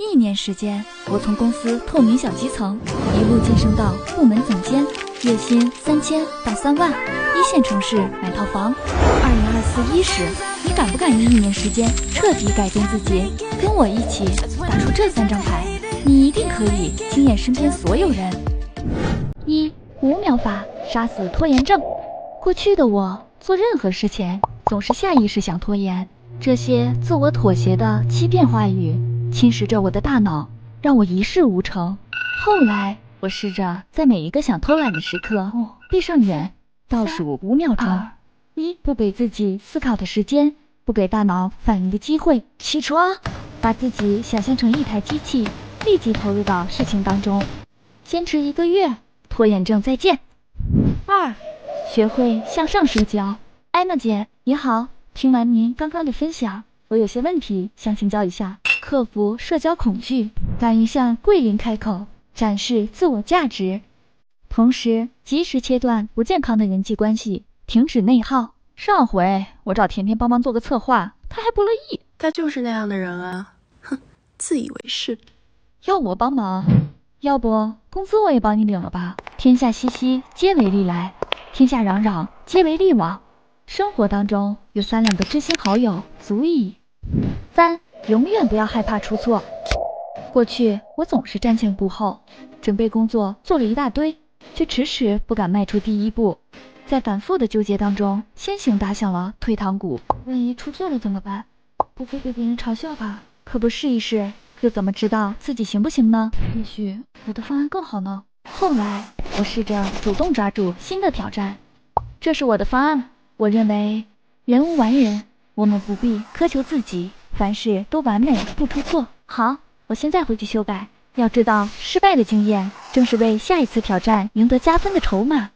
一年时间，我从公司透明小基层一路晋升到部门总监，月薪三千到三万，一线城市买套房。二零二四伊始，你敢不敢用一年时间彻底改变自己？跟我一起打出这三张牌，你一定可以惊艳身边所有人。一五秒法杀死拖延症。过去的我做任何事前总是下意识想拖延，这些自我妥协的欺骗话语。侵蚀着我的大脑，让我一事无成。后来，我试着在每一个想偷懒的时刻，闭上眼，倒数五秒钟，一不给自己思考的时间，不给大脑反应的机会。起床，把自己想象成一台机器，立即投入到事情当中。坚持一个月，拖延症再见。二，学会向上社交。艾玛姐，你好，听完您刚刚的分享，我有些问题想请教一下。克服社交恐惧，敢于向贵人开口，展示自我价值，同时及时切断不健康的人际关系，停止内耗。上回我找甜甜帮忙做个策划，她还不乐意。她就是那样的人啊，哼，自以为是。要我帮忙？要不工资我也帮你领了吧？天下熙熙，皆为利来；天下攘攘，皆为利往。生活当中有三两个知心好友，足矣。三。永远不要害怕出错。过去我总是瞻前顾后，准备工作做了一大堆，却迟迟不敢迈出第一步。在反复的纠结当中，先行打响了退堂鼓。万一出错了怎么办？不会被别人嘲笑吧？可不试一试，又怎么知道自己行不行呢？也许我的方案更好呢。后来我试着主动抓住新的挑战，这是我的方案。我认为人无完人，我们不必苛求自己。凡事都完美不出错。好，我现在回去修改。要知道，失败的经验正是为下一次挑战赢得加分的筹码。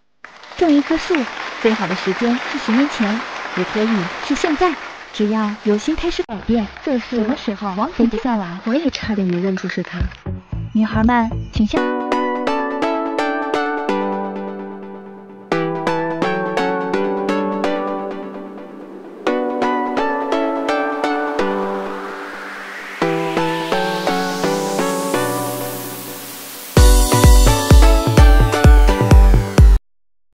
种一棵树，最好的时间是十年前，也可以是现在。只要有心开始改变，这是什么时候？王停不下来。我也差点没认出是他。女孩们，请下。